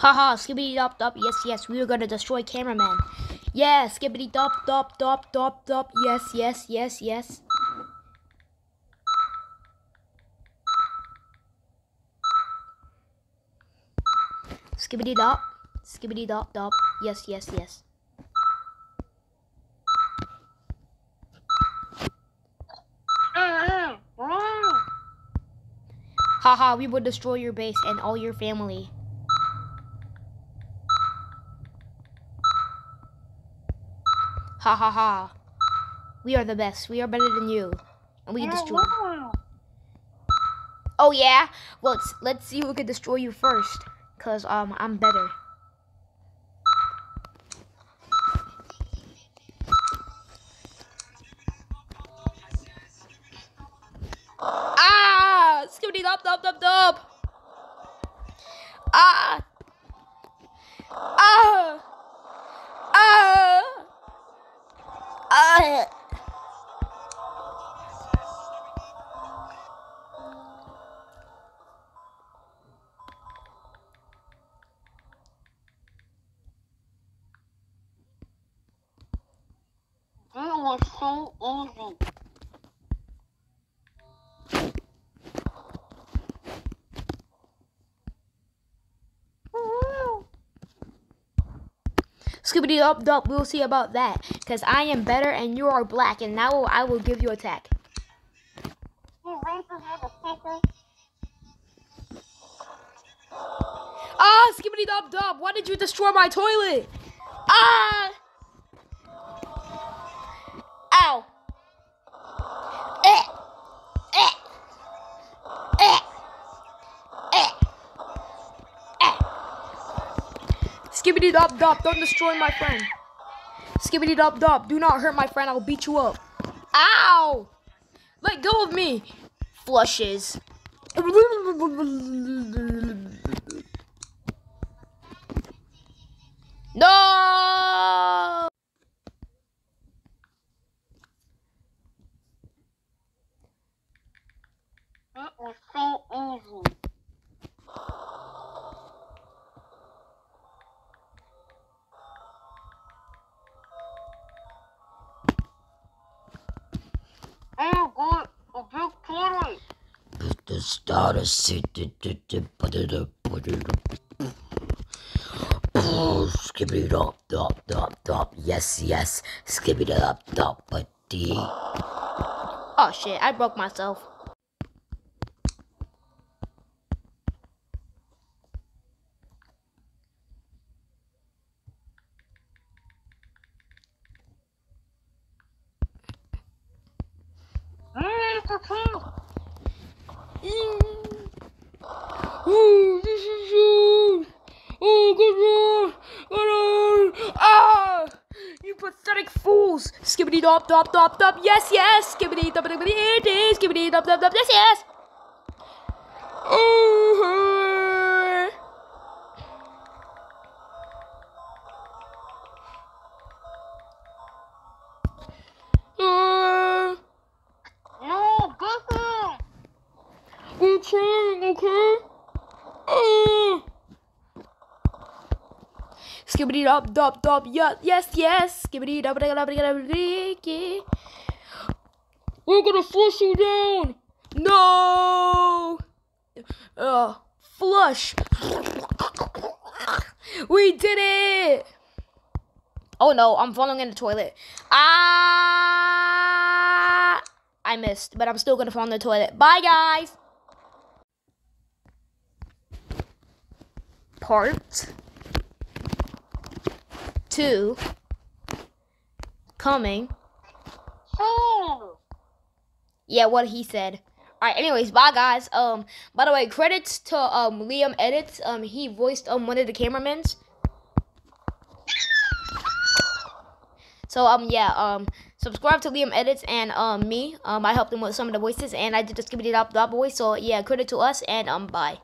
Haha, skibidi dop dop. Yes, yes, we are gonna destroy cameraman. Yeah, skibidi dop dop dop dop dop. Yes, yes, yes, yes. Skibidi dop, skibidi dop dop. Yes, yes, yes. Haha, we will destroy your base and all your family. Ha ha ha. We are the best. We are better than you. And we can destroy. Oh yeah? Well, let's, let's see who can destroy you first. Cause um I'm better. Ah! Skibidi dop dop dop dop! That was so easy. Skibidi dop dop, we'll see about that. Because I am better and you are black, and now I will give you attack. Her. Ah, skibidi dop dop, why did you destroy my toilet? Ah! Skibidi dop dop, don't destroy my friend. Skibidi dop dop, do not hurt my friend, I'll beat you up. Ow! Let go of me! Flushes. No! Oh, God, a big toilet. The starter city. Skippy dop dop dop dop. Yes, yes. Skippy dop dop. But the Oh shit, I broke myself. Oh, this is huge. Oh, good Lord. Good Lord. Ah! You pathetic fools. Skibidi dop dop dop dop. Yes, yes. Skibidi dop dop. It is. Skibidi dop dop dop. Yes, yes. Oh. I'm trying, okay? Uh. Skibidi dop dop dop. Yeah, yes, yes. Skibidi dop dop dop dop. We're gonna flush you down. No. Uh, flush. We did it. Oh no, I'm falling in the toilet. Ah! I missed, but I'm still gonna fall in the toilet. Bye, guys. Part two coming. Yeah, what he said. All right. Anyways, bye guys. Um, by the way, credits to um Liam Edits. Um, he voiced um one of the cameramen's. So um yeah um subscribe to Liam Edits and um me um I helped him with some of the voices and I did the Skibidi Dop Dop voice. So yeah, credit to us and um bye.